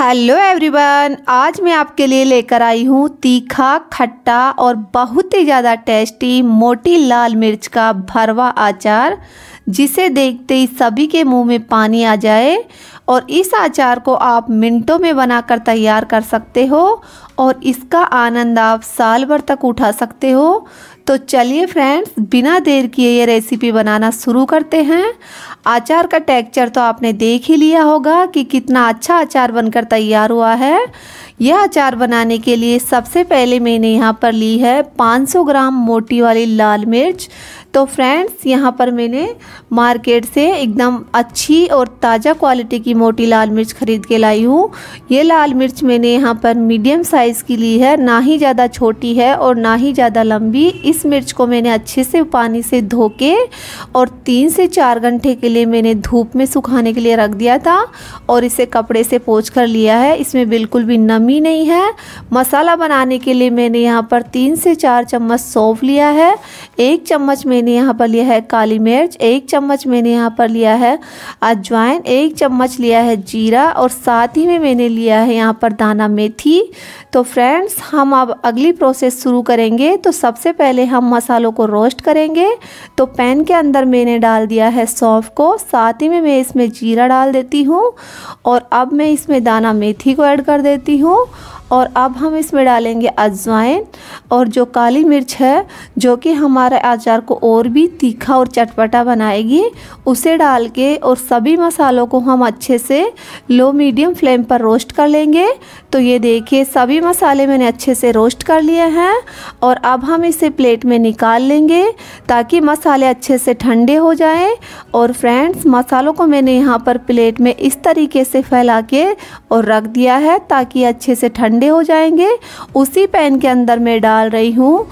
Hello everyone आज मैं आपके लिए लेकर आई हूँ तीखा, खट्टा और बहुत ही ज़्यादा टेस्टी मोटी लाल मिर्च का भरवा अचार, जिसे देखते ही सभी के मुँह में पानी आ जाए। और इस अचार को आप मिनटों में बनाकर तैयार कर सकते हो और इसका आनंद आप साल भर तक उठा सकते हो। तो चलिए फ्रेंड्स बिना देर किए ये रेसिपी बनाना शुरू करते हैं। अचार का टेक्चर तो आपने देख ही लिया होगा कि कितना अच्छा अचार बनकर तैयार हुआ है। यह अचार बनाने के लिए सबसे पहले मैंने यहाँ पर ली है 500 ग्राम मोटी वाली लाल मिर्च। तो फ्रेंड्स यहाँ पर मैंने मार्केट से एकदम अच्छी और ताज़ा क्वालिटी की मोटी लाल मिर्च ख़रीद के लाई हूँ। ये लाल मिर्च मैंने यहाँ पर मीडियम साइज़ की ली है, ना ही ज़्यादा छोटी है और ना ही ज़्यादा लंबी। इस मिर्च को मैंने अच्छे से पानी से धो के और तीन से चार घंटे के लिए मैंने धूप में सुखाने के लिए रख दिया था और इसे कपड़े से पोछ कर लिया है। इसमें बिल्कुल भी नमी नहीं है। मसाला बनाने के लिए मैंने यहाँ पर तीन से चार चम्मच सौंफ लिया है। एक चम्मच मैंने यहाँ पर लिया है काली मिर्च, एक चम्मच मैंने यहाँ पर लिया है अजवाइन, एक चम्मच लिया है जीरा और साथ ही में मैंने लिया है यहाँ पर दाना मेथी। तो फ्रेंड्स, हम अब अगली प्रोसेस शुरू करेंगे। तो सबसे पहले हम मसालों को रोस्ट करेंगे। तो पैन के अंदर मैंने डाल दिया है सौंफ को, साथ ही में मैं इसमें जीरा डाल देती हूँ और अब मैं इसमें दाना मेथी को ऐड कर देती हूँ। और अब हम इसमें डालेंगे अजवाइन और जो काली मिर्च है, जो कि हमारे अचार को और भी तीखा और चटपटा बनाएगी, उसे डाल के और सभी मसालों को हम अच्छे से लो मीडियम फ्लेम पर रोस्ट कर लेंगे। तो ये देखिए, सभी मसाले मैंने अच्छे से रोस्ट कर लिए हैं और अब हम इसे प्लेट में निकाल लेंगे ताकि मसाले अच्छे से ठंडे हो जाएँ। और फ्रेंड्स, मसालों को मैंने यहाँ पर प्लेट में इस तरीके से फैला के और रख दिया है ताकि अच्छे से ठंडे ठंडे हो जाएँगे। उसी पैन के अंदर मैं डाल रही हूँ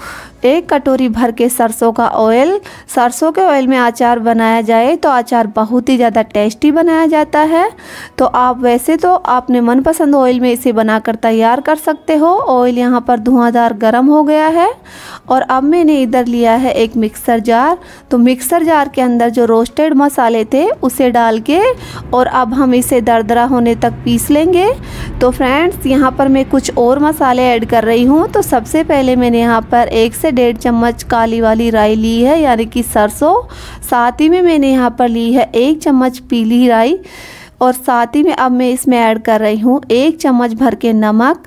एक कटोरी भर के सरसों का ऑयल सरसों के ऑयल में अचार बनाया जाए तो अचार बहुत ही ज़्यादा टेस्टी बनाया जाता है। तो आप वैसे तो आपने मनपसंद ऑयल में इसे बनाकर तैयार कर सकते हो। ऑयल यहाँ पर धुआंधार गर्म हो गया है। और अब मैंने इधर लिया है एक मिक्सर जार। तो मिक्सर जार के अंदर जो रोस्टेड मसाले थे, उसे डाल के और अब हम इसे दरदरा होने तक पीस लेंगे। तो फ्रेंड्स, यहाँ पर मैं कुछ और मसाले ऐड कर रही हूँ। तो सबसे पहले मैंने यहाँ पर एक से डेढ़ चम्मच काली वाली राई ली है, यानी कि सरसों। साथ ही में मैंने यहाँ पर ली है एक चम्मच पीली राई। और साथ ही में अब मैं इसमें ऐड कर रही हूँ एक चम्मच भर के नमक।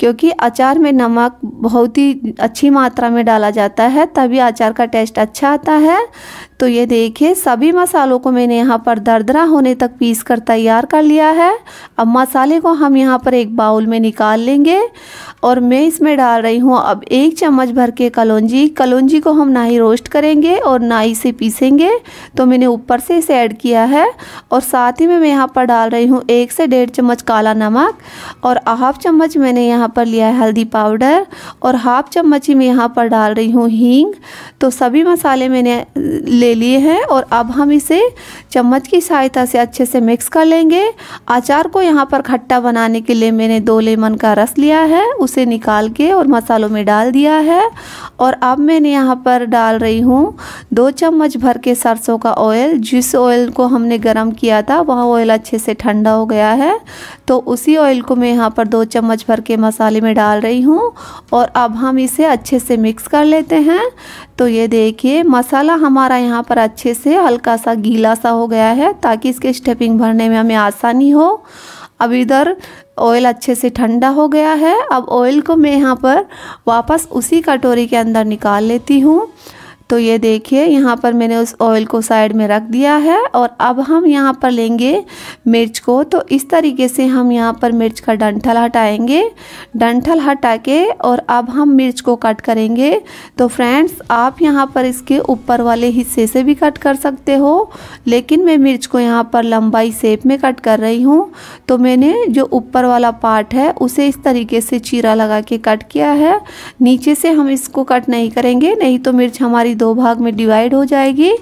क्योंकि अचार में नमक बहुत ही अच्छी मात्रा में डाला जाता है, तभी अचार का टेस्ट अच्छा आता है। तो ये देखिए, सभी मसालों को मैंने यहाँ पर दरदरा होने तक पीस कर तैयार कर लिया है। अब मसाले को हम यहाँ पर एक बाउल में निकाल लेंगे और मैं इसमें डाल रही हूँ अब एक चम्मच भर के कलौजी। कलौजी को हम ना ही रोस्ट करेंगे और ना ही से पीसेंगे। तो मैंने ऊपर से इसे ऐड किया है और साथ ही में मैं यहाँ पर डाल रही हूँ एक से डेढ़ चम्मच काला नमक और हाफ़ चम्मच मैंने यहाँ पर लिया है हल्दी पाउडर और हाफ़ चम्मच ही मैं यहाँ पर डाल रही हूँ हींग। तो सभी मसाले मैंने ले लिए हैं और अब हम इसे चम्मच की सहायता से अच्छे से मिक्स कर लेंगे। अचार को यहाँ पर खट्टा बनाने के लिए मैंने दो लेमन का रस लिया है, उसे निकाल के और मसालों में डाल दिया है। और अब मैंने यहाँ पर डाल रही हूँ दो चम्मच भर के सरसों का ऑयल जिस ऑयल को हमने गर्म किया था, वह ऑयल अच्छे से ठंडा हो गया है। तो उसी ऑयल को मैं यहाँ पर दो चम्मच भर के मसाले में डाल रही हूँ और अब हम इसे अच्छे से मिक्स कर लेते हैं। तो ये देखिए, मसाला हमारा यहाँ पर अच्छे से हल्का सा गीला सा हो गया है ताकि इसके स्टेपिंग भरने में हमें आसानी हो। अब इधर ऑयल अच्छे से ठंडा हो गया है। अब ऑयल को मैं यहाँ पर वापस उसी कटोरी के अंदर निकाल लेती हूँ। तो ये देखिए, यहाँ पर मैंने उस ऑयल को साइड में रख दिया है और अब हम यहाँ पर लेंगे मिर्च को। तो इस तरीके से हम यहाँ पर मिर्च का डंठल हटाएँगे, डंठल हटा के और अब हम मिर्च को कट करेंगे। तो फ्रेंड्स आप यहाँ पर इसके ऊपर वाले हिस्से से भी कट कर सकते हो, लेकिन मैं मिर्च को यहाँ पर लंबाई सेप में कट कर रही हूँ। तो मैंने जो ऊपर वाला पार्ट है, उसे इस तरीके से चीरा लगा के कट किया है। नीचे से हम इसको कट नहीं करेंगे, नहीं तो मिर्च हमारी दो भाग में डिवाइड हो जाएगी।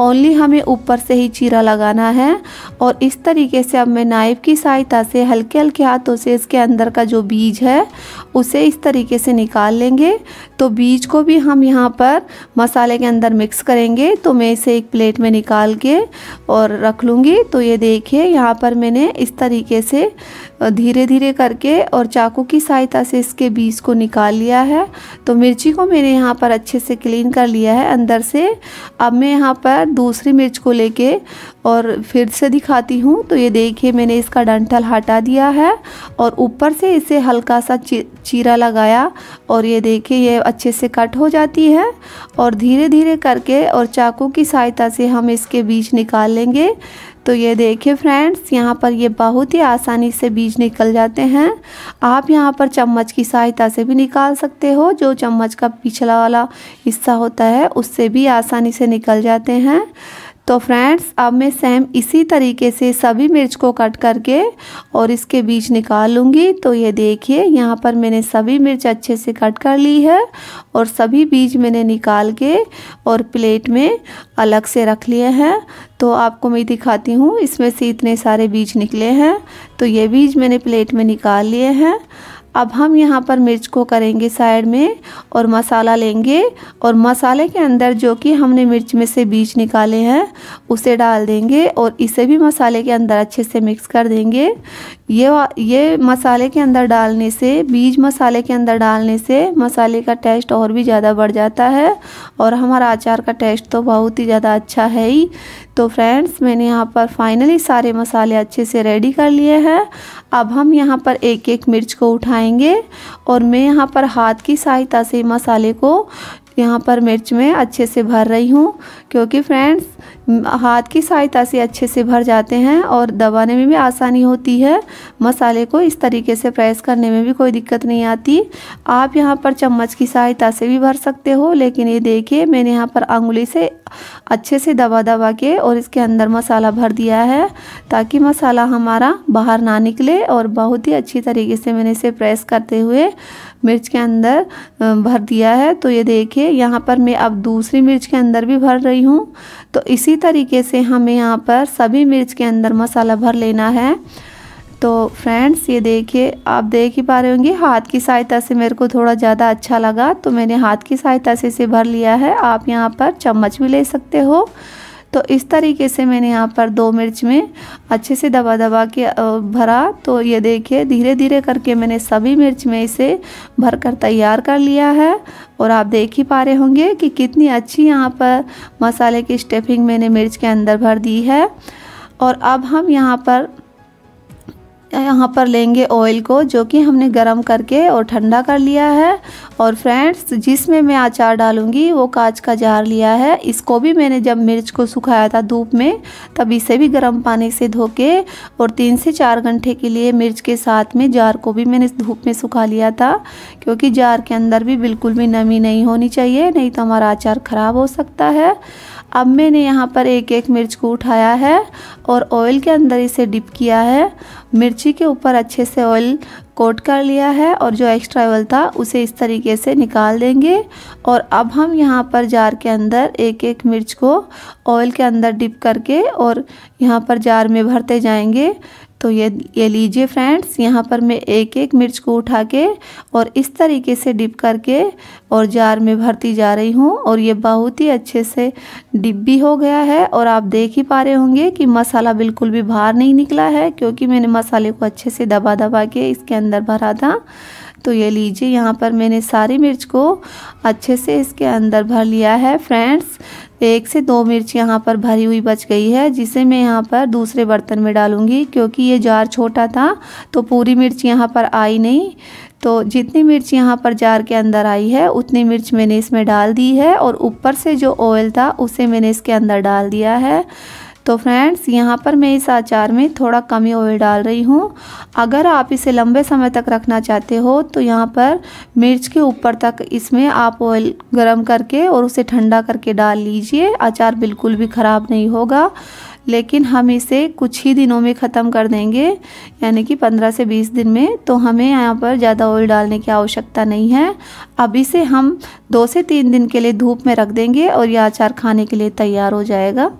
ओनली हमें ऊपर से ही चीरा लगाना है। और इस तरीके से अब मैं नाइफ की सहायता से हल्के हल्के हाथों से इसके अंदर का जो बीज है, उसे इस तरीके से निकाल लेंगे। तो बीज को भी हम यहाँ पर मसाले के अंदर मिक्स करेंगे। तो मैं इसे एक प्लेट में निकाल के और रख लूँगी। तो ये देखिए, यहाँ पर मैंने इस तरीके से धीरे धीरे करके और चाकू की सहायता से इसके बीज को निकाल लिया है। तो मिर्ची को मैंने यहाँ पर अच्छे से क्लीन कर लिया है। अंदर से। अब मैं यहाँ पर दूसरी मिर्च को लेके और फिर से दिखाती हूँ। तो ये देखिए, मैंने इसका डंठल हटा दिया है और ऊपर से इसे हल्का सा चीरा लगाया और ये देखिए, ये अच्छे से कट हो जाती है और धीरे धीरे करके और चाकू की सहायता से हम इसके बीज निकाल लेंगे। तो ये देखिए फ्रेंड्स यहाँ पर ये बहुत ही आसानी से बीज निकल जाते हैं। आप यहाँ पर चम्मच की सहायता से भी निकाल सकते हो, जो चम्मच का पिछला वाला हिस्सा होता है, उससे भी आसानी से निकल जाते हैं। तो फ्रेंड्स, अब मैं सेम इसी तरीके से सभी मिर्च को कट करके और इसके बीज निकाल लूँगी। तो ये देखिए, यहाँ पर मैंने सभी मिर्च अच्छे से कट कर ली है और सभी बीज मैंने निकाल के और प्लेट में अलग से रख लिए हैं। तो आपको मैं दिखाती हूँ, इसमें से इतने सारे बीज निकले हैं। तो ये बीज मैंने प्लेट में निकाल लिए हैं। अब हम यहाँ पर मिर्च को करेंगे साइड में और मसाला लेंगे और मसाले के अंदर जो कि हमने मिर्च में से बीज निकाले हैं, उसे डाल देंगे और इसे भी मसाले के अंदर अच्छे से मिक्स कर देंगे। ये ये मसाले के अंदर डालने से, बीज मसाले के अंदर डालने से मसाले का टेस्ट और भी ज़्यादा बढ़ जाता है और हमारा अचार का टेस्ट तो बहुत ही ज़्यादा अच्छा है ही। तो फ्रेंड्स मैंने यहाँ पर फाइनली सारे मसाले अच्छे से रेडी कर लिए हैं। अब हम यहाँ पर एक एक मिर्च को उठाएँगे और मैं यहाँ पर हाथ की सहायता से मसाले को यहाँ पर मिर्च में अच्छे से भर रही हूँ। क्योंकि फ्रेंड्स हाथ की सहायता से अच्छे से भर जाते हैं और दबाने में भी आसानी होती है। मसाले को इस तरीके से प्रेस करने में भी कोई दिक्कत नहीं आती। आप यहाँ पर चम्मच की सहायता से भी भर सकते हो, लेकिन ये देखिए, मैंने यहाँ पर अंगुली से अच्छे से दबा दबा के और इसके अंदर मसाला भर दिया है ताकि मसाला हमारा बाहर ना निकले और बहुत ही अच्छी तरीके से मैंने इसे प्रेस करते हुए मिर्च के अंदर भर दिया है। तो ये देखिए, यहाँ पर मैं अब दूसरी मिर्च के अंदर भी भर रही हूँ। तो इसी तरीके से हमें यहाँ पर सभी मिर्च के अंदर मसाला भर लेना है। तो फ्रेंड्स, ये देखिए, आप देख ही पा रहे होंगे, हाथ की सहायता से मेरे को थोड़ा ज़्यादा अच्छा लगा। तो मैंने हाथ की सहायता से इसे भर लिया है। आप यहाँ पर चम्मच भी ले सकते हो। तो इस तरीके से मैंने यहाँ पर दो मिर्च में अच्छे से दबा दबा के भरा। तो ये देखिए धीरे धीरे करके मैंने सभी मिर्च में इसे भर कर तैयार कर लिया है। और आप देख ही पा रहे होंगे कि कितनी अच्छी यहाँ पर मसाले की स्टफिंग मैंने मिर्च के अंदर भर दी है। और अब हम यहाँ पर यहाँ पर लेंगे ऑयल को, जो कि हमने गरम करके और ठंडा कर लिया है। और फ्रेंड्स जिसमें मैं अचार डालूँगी, वो कांच का जार लिया है। इसको भी मैंने जब मिर्च को सुखाया था धूप में, तब इसे भी गर्म पानी से धो के और तीन से चार घंटे के लिए मिर्च के साथ में जार को भी मैंने धूप में सुखा लिया था, क्योंकि जार के अंदर भी बिल्कुल भी नमी नहीं होनी चाहिए, नहीं तो हमारा अचार ख़राब हो सकता है। अब मैंने यहाँ पर एक एक मिर्च को उठाया है और ऑयल के अंदर इसे डिप किया है। मिर्ची के ऊपर अच्छे से ऑयल कोट कर लिया है और जो एक्स्ट्रा ऑयल था, उसे इस तरीके से निकाल देंगे। और अब हम यहाँ पर जार के अंदर एक एक मिर्च को ऑयल के अंदर डिप करके और यहाँ पर जार में भरते जाएँगे। तो ये ये लीजिए फ्रेंड्स, यहाँ पर मैं एक एक मिर्च को उठा के और इस तरीके से डिप करके और जार में भरती जा रही हूँ और ये बहुत ही अच्छे से डिप भी हो गया है और आप देख ही पा रहे होंगे कि मसाला बिल्कुल भी बाहर नहीं निकला है क्योंकि मैंने मसाले को अच्छे से दबा दबा के इसके अंदर भरा था। तो ये लीजिए, यहाँ पर मैंने सारी मिर्च को अच्छे से इसके अंदर भर लिया है। फ्रेंड्स, एक से दो मिर्च यहाँ पर भरी हुई बच गई है, जिसे मैं यहाँ पर दूसरे बर्तन में डालूँगी, क्योंकि ये जार छोटा था तो पूरी मिर्च यहाँ पर आई नहीं। तो जितनी मिर्च यहाँ पर जार के अंदर आई है, उतनी मिर्च मैंने इसमें डाल दी है, और ऊपर से जो ऑयल था, उसे मैंने इसके अंदर डाल दिया है। तो फ्रेंड्स, यहाँ पर मैं इस अचार में थोड़ा कम ऑयल डाल रही हूँ। अगर आप इसे लंबे समय तक रखना चाहते हो तो यहाँ पर मिर्च के ऊपर तक इसमें आप ऑयल गरम करके और उसे ठंडा करके डाल लीजिए। अचार बिल्कुल भी ख़राब नहीं होगा, लेकिन हम इसे कुछ ही दिनों में ख़त्म कर देंगे, यानी कि 15 से 20 दिन में। तो हमें यहाँ पर ज़्यादा ऑयल डालने की आवश्यकता नहीं है। अब इसे हम दो से तीन दिन के लिए धूप में रख देंगे और यह अचार खाने के लिए तैयार हो जाएगा।